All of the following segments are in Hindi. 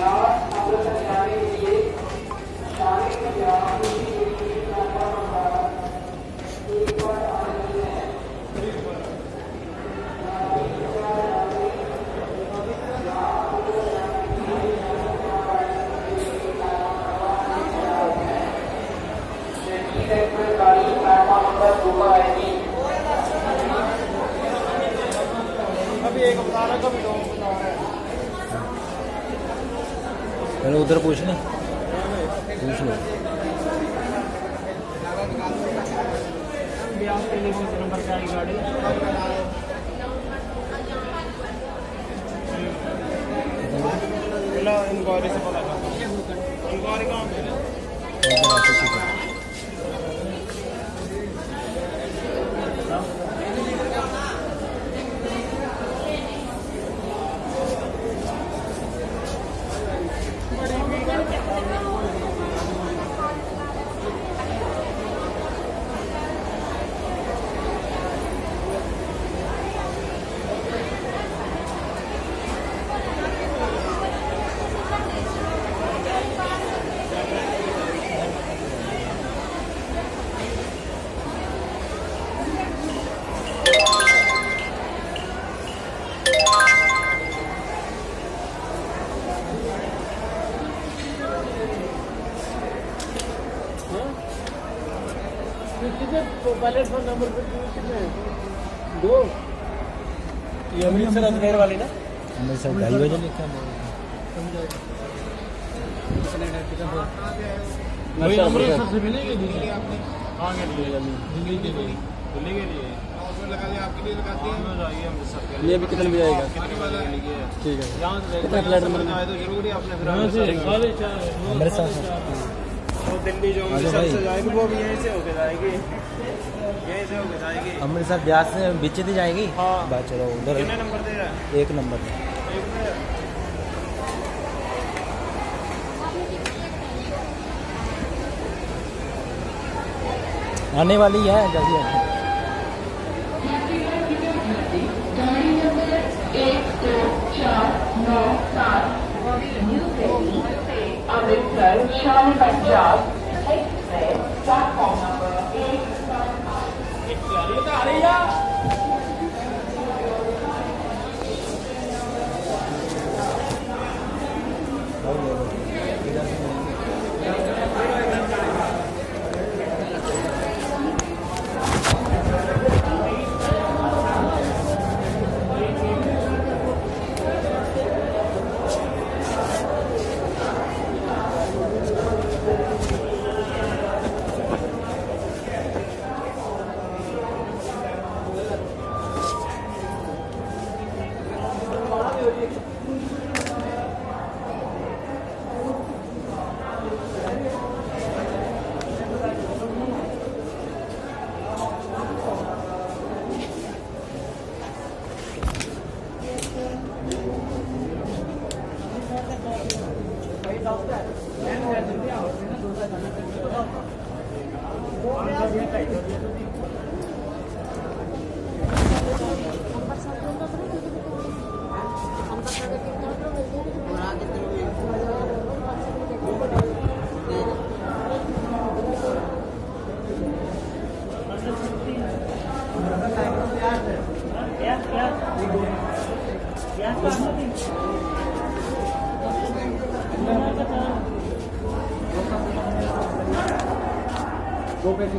मैंने उधर पूछना पूछ लो। इंक्वायरी से पता इंक्वायरी कहाँ अमृतसर अजमेर वाली ना? अमृतसर ढाई बजे लिखा है। वही अमृतसर से मिलेगी दिल्ली कहाँ के लिए दिल्ली के लिए दिल्ली के लिए ये भी कितने बजे आएगा? ठीक है। कितना फ्लैट नंबर अमृतसर से वो दिल्ली जो अमृतसर से जाएगी वो भी यहीं से होके जाएगी। यहीं से होके जाएगी। अमृतसर ब्यास से बीच से जाएगी? हाँ। चलो उधर। कितने नंबर दे रहा है? एक नंबर। आने वाली है जल्दी आने। अमृतसर शाम पंजाब दो पैसे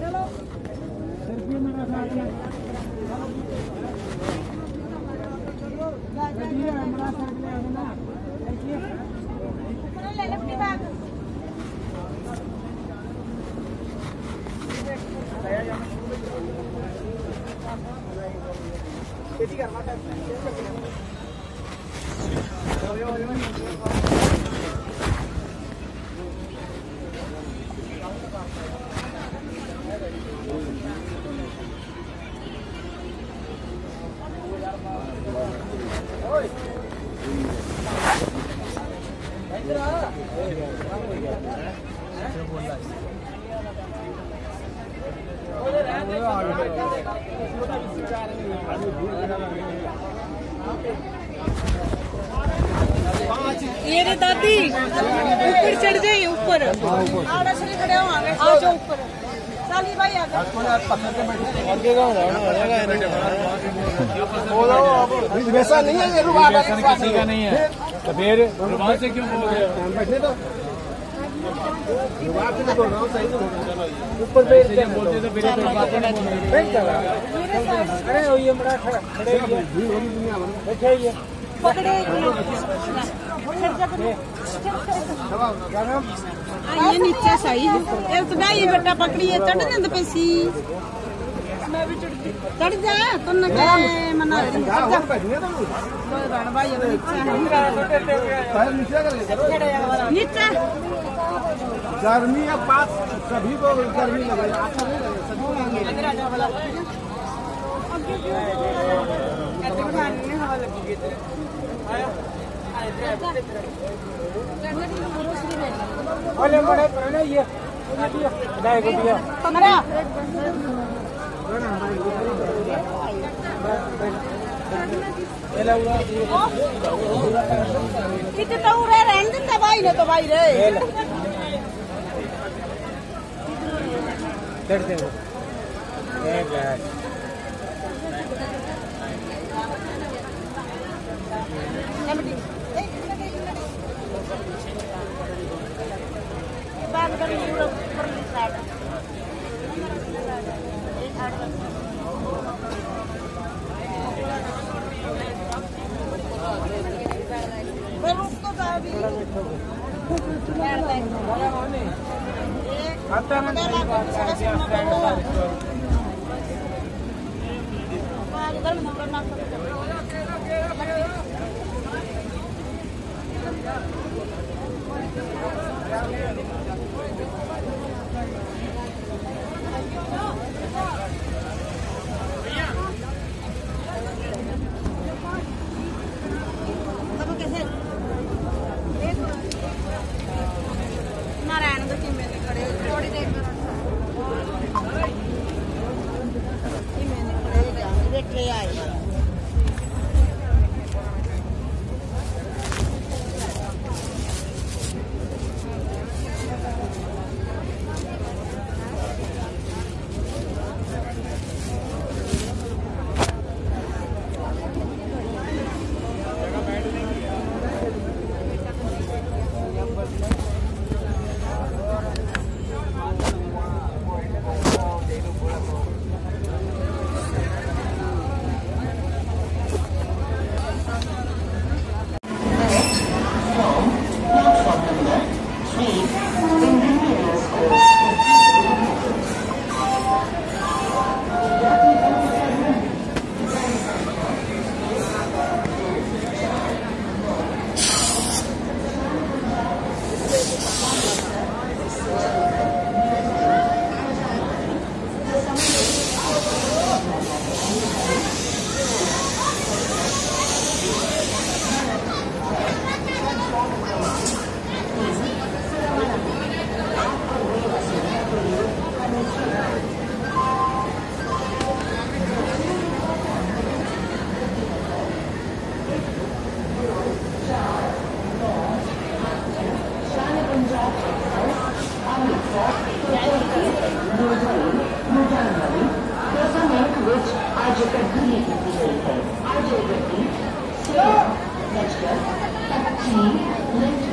चलो। सेल्फी मेरा साथ ये रे दादी ऊपर चढ़ जाइए ऊपर। खड़े आ जाओ ऊपर। साली भाई आ जाओ वैसा नहीं है किसी का नहीं है। तो फिर से क्यों बोल रहे हो? ऊपर के बोलते तो मेरे पे जा अरे ये बड़ा खड़ा खड़े बैठे पकड़े ये नीचे सही है तो नहीं बेटा पकड़ी है। चढ़ जाते पैसी मैं भी चढ़ जा तो न के मना नीचे गर्मी है पास सभी को गर्मी लगे अरे बड़े पहले ये दाई को दिया ये कितने तो उरे रहने देते भाई ने तो भाई रे चढ़ते हो एक है। बात कर ऊपर साइड मैं रुक Next up, T. Lift.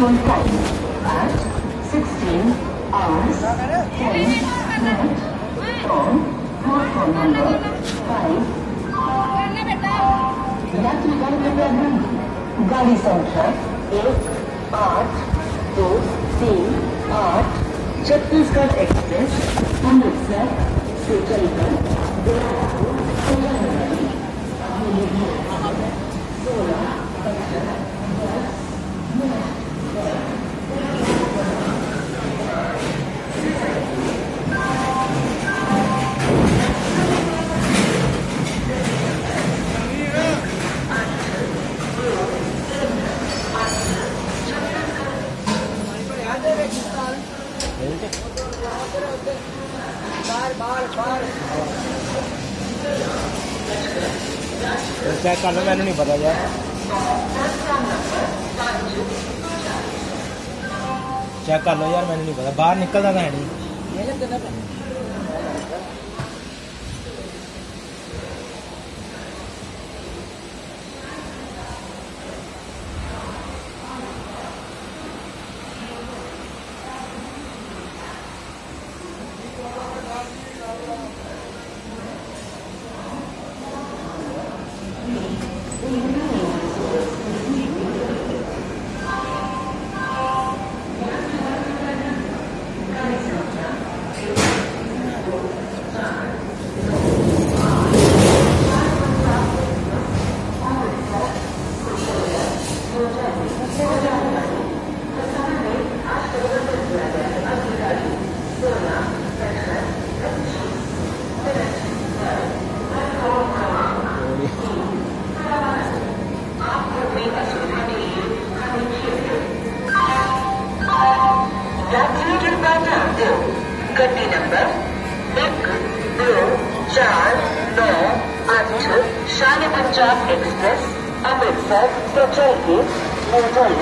Its time at 16 hours 10 minutes from platform number 5 यात्रीगण कृपया ध्यान दें। गाड़ी संख्या एक आठ दो तीन आठ छत्तीसगढ़ एक्सप्रेस अमृतसर से चलकर निर्धारित समय सोलह पचपन ਚੈੱਕ ਕਰ ਲਓ ਮੈਨੂੰ ਨਹੀਂ ਪਤਾ ਯਾਰ ਚੈੱਕ ਕਰ ਲਓ ਯਾਰ ਮੈਨੂੰ ਨਹੀਂ ਪਤਾ ਬਾਹਰ ਨਿਕਲਦਾ ਤਾਂ ਹੈ ਨਹੀਂ American.